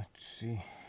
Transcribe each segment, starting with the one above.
Znači, uzimamo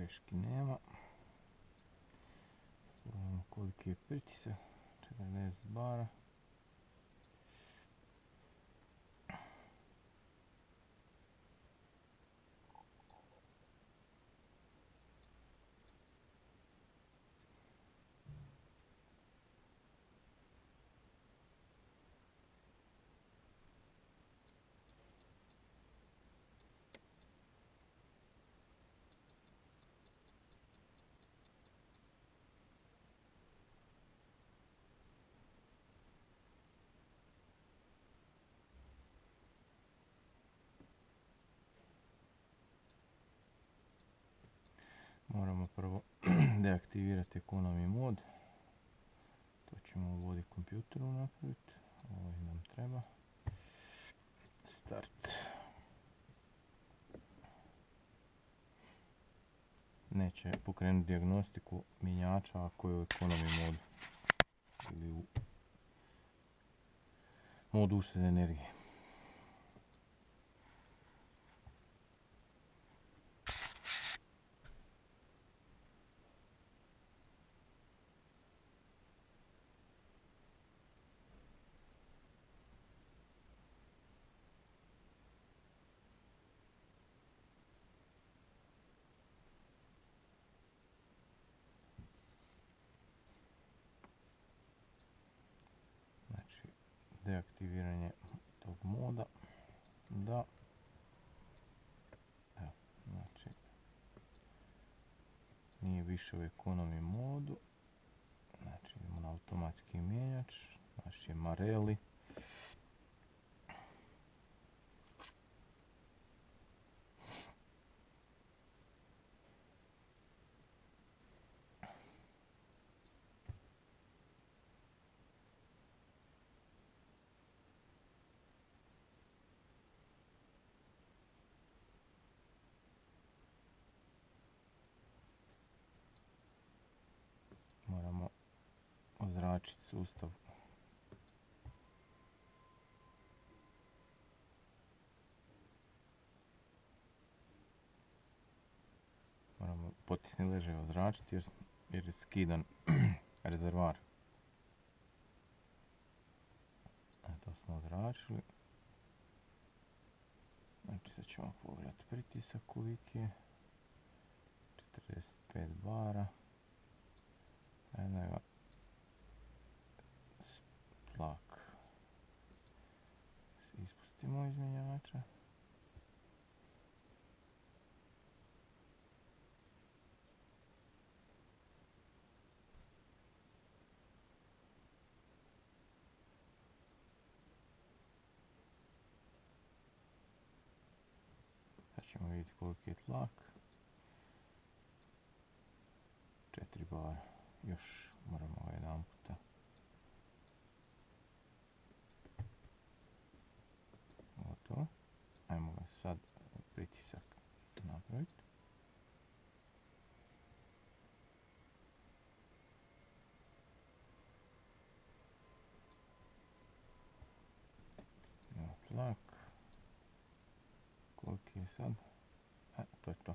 Greški nema. Pogledamo koliki je pritisak. 40 bara. Moramo prvo deaktivirati ekonomi mod. To ćemo u vodi kompjuteru napraviti. Ovo nam treba. Start. Neće pokrenuti diagnostiku mjenjača ako je u ekonomi modu. Ili u modu uštede energije. Znači, deaktiviranje tog moda. Da. Evo, znači, nije više u ekonomi modu. Znači, idemo na automatski mijenjač. Naš je Marelli. Moramo ozračiti sustav. Moramo potisni leže ozračiti jer, jer je skidan rezervar. E, to smo ozračili. Znači sad ćemo pogledati pritisak koliki je. 45 bara. Ajde ga tlak ispustimo iz mjenjača. Sad ćemo vidjeti koliki je tlak. 4 bara. Još moramo ga jedan puta. Gotovo. Ajmo ga sad pritisak napraviti. Evo tlak. Koliki je sad? E, to je to.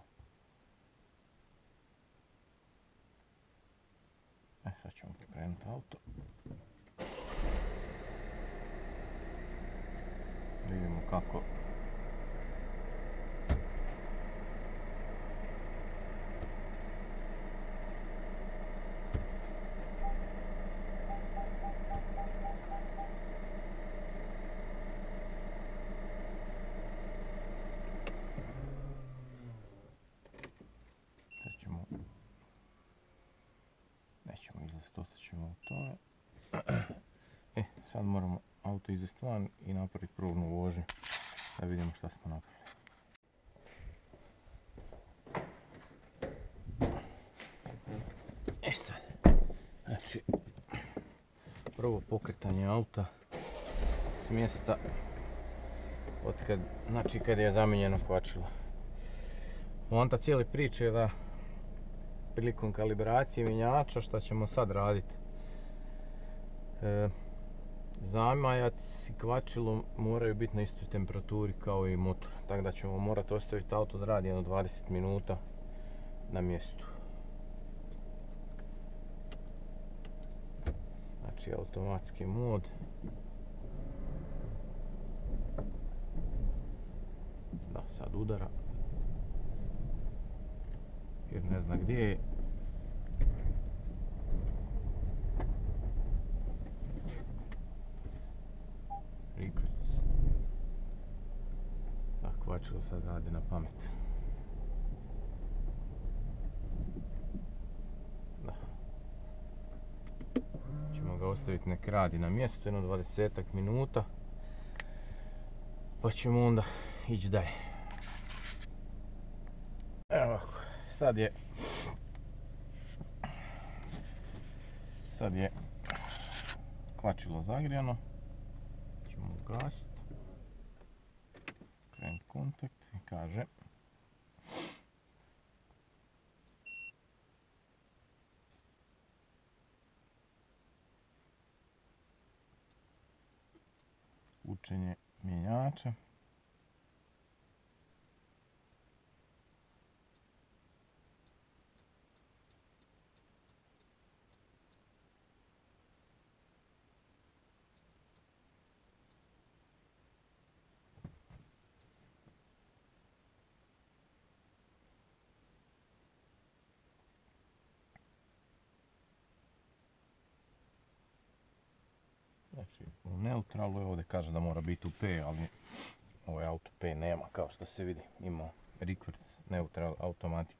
E, sad ćemo pokrenuti auto. Vidimo kako nažalost ostat ćemo u tome. E, sad moramo auto izvesti van i napraviti probnu vožnju da vidimo šta smo napravili. E sad, znači, prvo pokretanje auta s mjesta od kad, znači kad je zamijenjeno kvačilo. Poanta cijele priče je da prilikom kalibracije mjenjača šta ćemo sad raditi. E, zamajac i kvačilo moraju biti na istoj temperaturi kao i motor. Tako da ćemo morati ostaviti auto da radi jedno 20 minuta na mjestu. Znači automatski mod. Da, sad udara. Jer ne zna gdje je. Rikvrc. Da, kvačilo sad radi na pamet. Da. Ćemo ga ostaviti nek radi na mjestu, jedno 20 minuta. Pa ćemo onda ići dalje. Evo ovako, sad je. Sad je kvačilo zagrijano. Ćemo ugasiti krenut kontakt i kaže. Učenje mjenjača Znači u neutralu je ovdje kaže da mora biti u P, ali ovaj auto P nema kao što se vidi. Ima rikvrc neutral automatik.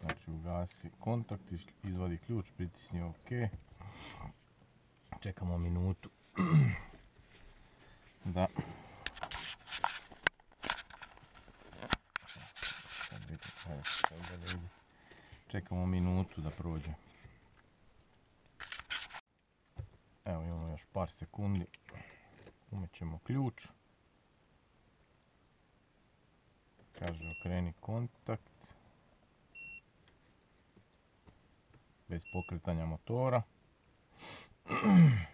Znači ugasi kontakt, izvadi ključ, pritisni OK. Čekamo minutu da. Čekamo minutu da prođe. Evo imamo još par sekundi. Umećemo ključ. Kaže okreni kontakt. Bez pokretanja motora.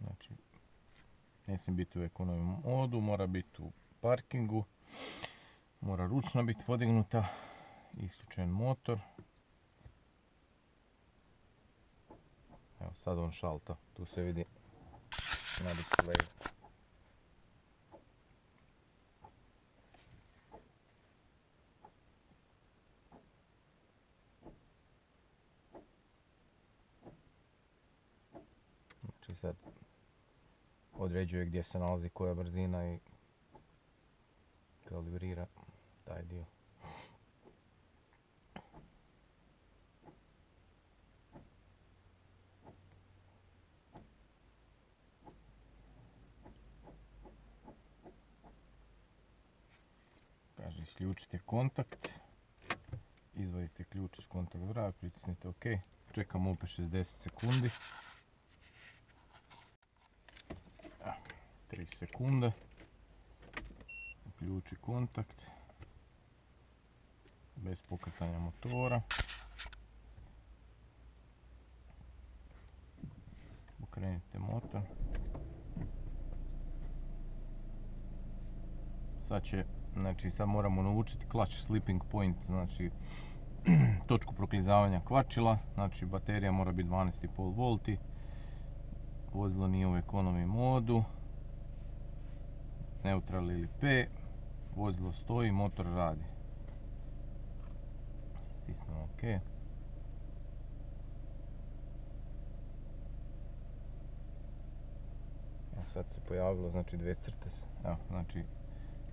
Znači, ne smije biti u ekonomnom modu, mora biti u parkingu, mora ručno biti podignuta, isključen motor. Evo sad on šalta, tu se vidi na displeju. Znači sad određuje gdje se nalazi koja brzina i kalibrira taj dio. Kaže isključite kontakt, izvadite ključ iz kontakt drive, pritisnite OK, čekamo opet 60 sekundi. 3 sekunde. Uključi kontakt. Bez pokretanja motora. Pokrenite motor. Sad će, znači sad moramo naučiti clutch slipping point, znači točku proklizavanja kvačila, znači baterija mora biti 12,5 volti, vozilo nije u ekonomi modu, neutral ili P, vozilo stoji, motor radi. Stisnemo OK. Evo sad se pojavilo, znači dvije crte, evo, znači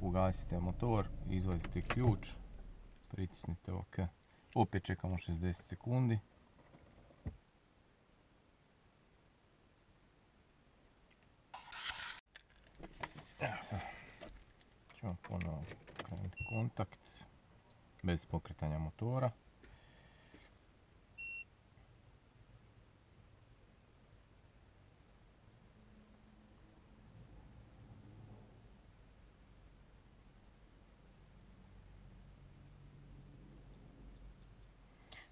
ugasite motor, izvadite ključ, pritisnite OK. Opet čekamo 60 sekundi. Evo sad ćemo ponovo krenuti kontakt bez pokretanja motora.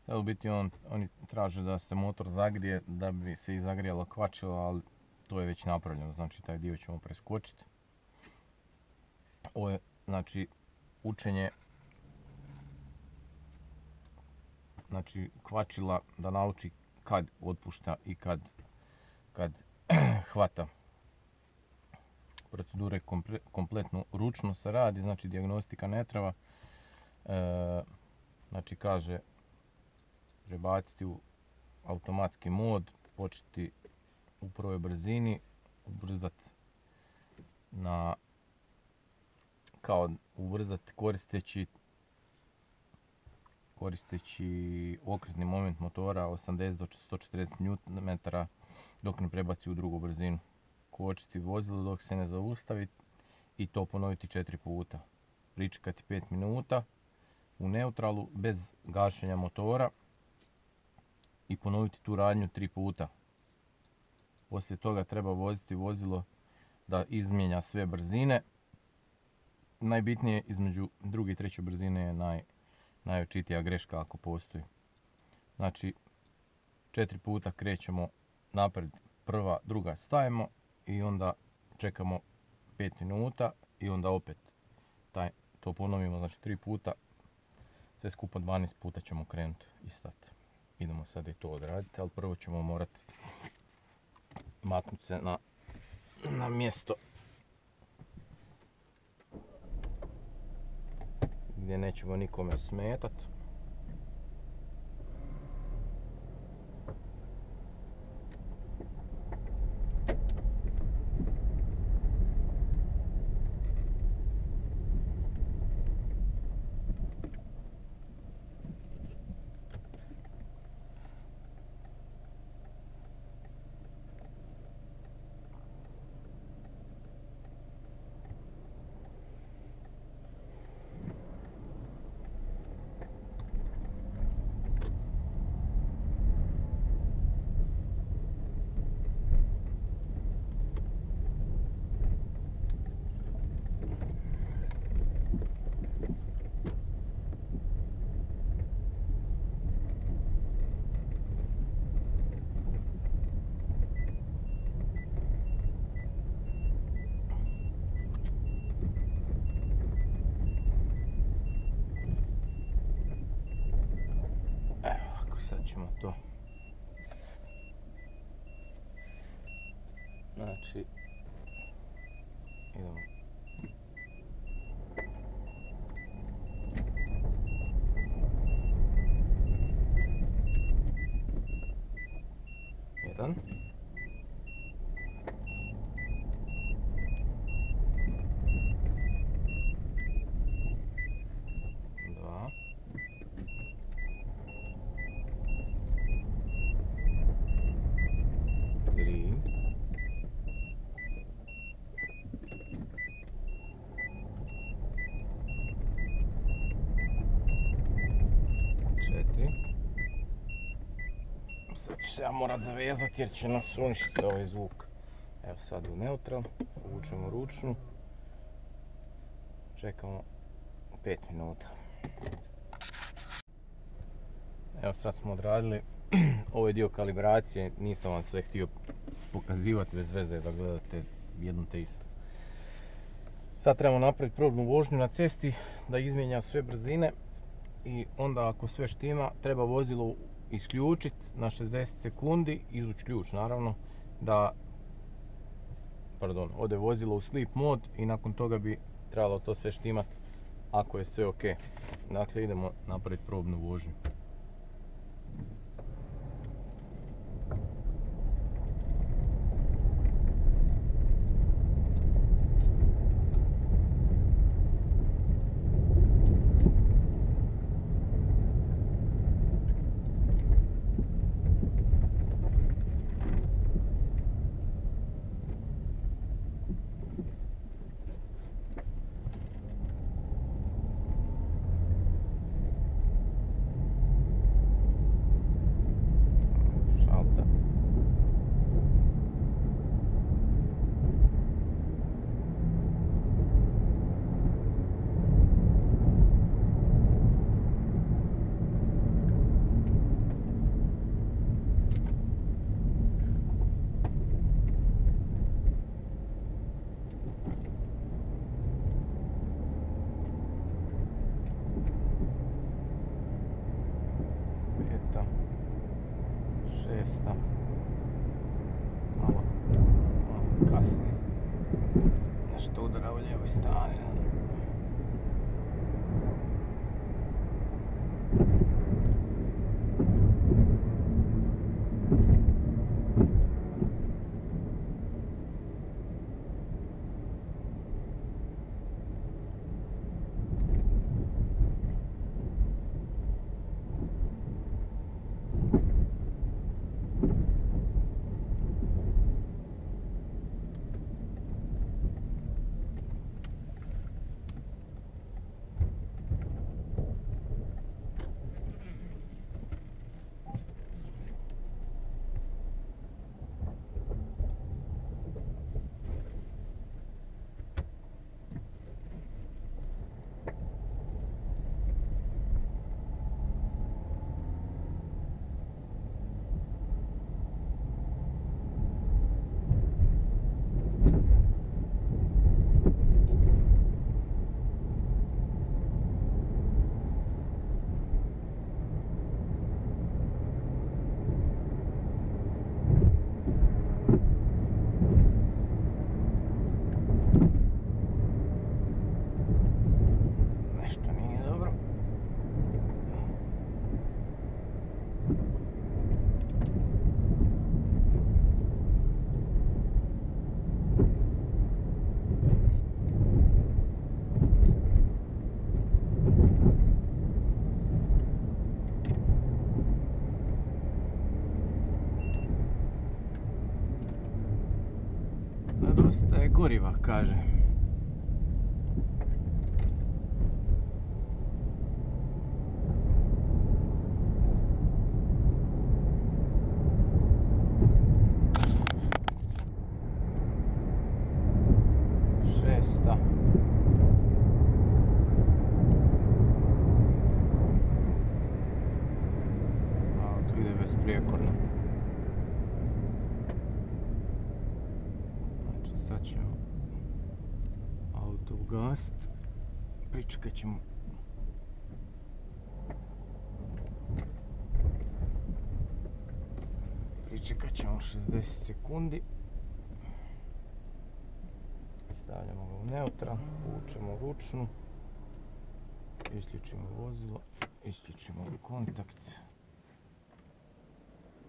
Sad u biti on, oni traže da se motor zagrije da bi se i zagrijalo kvačilo, ali to je već napravljeno, znači taj dio ćemo preskočiti. Ovo je znači učenje znači kvačila da nauči kad otpušta i kad, kad hvata. Procedure kompletno ručno se radi, znači dijagnostika ne treba. E, znači kaže prebaciti u automatski mod, početi u prvoj brzini, ubrzati na kao ubrzati koristeći koristeći okretni moment motora 80 do 140 Nm dok ne prebaci u drugu brzinu. Kočiti vozilo dok se ne zaustavi i to ponoviti četiri puta. Pričekati 5 minuta u neutralu bez gašenja motora i ponoviti tu radnju tri puta. Poslije toga treba voziti vozilo da izmijenja sve brzine. Najbitnije između druge i treće brzine je naj, najočitija greška ako postoji. Znači, četiri puta krećemo napred, prva, druga stajemo i onda čekamo 5 minuta i onda opet taj, to ponovimo, znači tri puta, sve skupa 12 puta ćemo krenuti i stati. Idemo sad i to odraditi, ali prvo ćemo morati maknuti se na, na mjesto gdje nećemo nikome smetati. ćemo to. Znači, idemo. Jedan. Se ja morat zavezati jer će nas uništiti ovaj zvuk. Evo sad u neutral, uvučemo ručnu. Čekamo 5 minuta. Evo sad smo odradili ovaj dio kalibracije, nisam vam sve htio pokazivati bez veze da gledate jednu te istu. Sad trebamo napraviti probnu vožnju na cesti da izmijenja sve brzine i onda ako sve štima treba vozilo isključiti na 60 sekundi, izvući ključ naravno, da pardon, ode vozilo u sleep mod i nakon toga bi trebalo to sve štimat ako je sve ok. Dakle, idemo napraviti probnu vožnju. Goriva, kaže. Šesta. Auto ide besprijekorno. Znači sad ćemo auto ugasit. Pričekat ćemo Pričekat ćemo 60 sekundi. Stavljamo ga u neutral, povučemo ručnu, isključimo vozilo, isključimo kontakt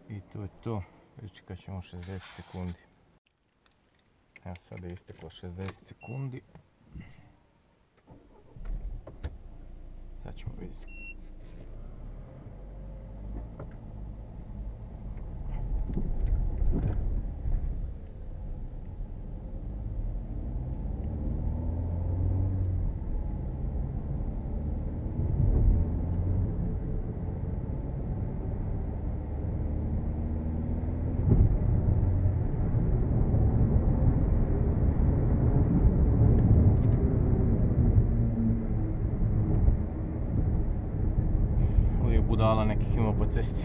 i to je to. Pričekat ćemo 60 sekundi. Evo sada je isteklo 60 sekundi. Sad ćemo vidjeti. Nekih ima po cesti.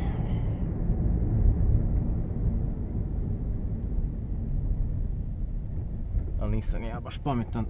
Ali nisam ja baš pametan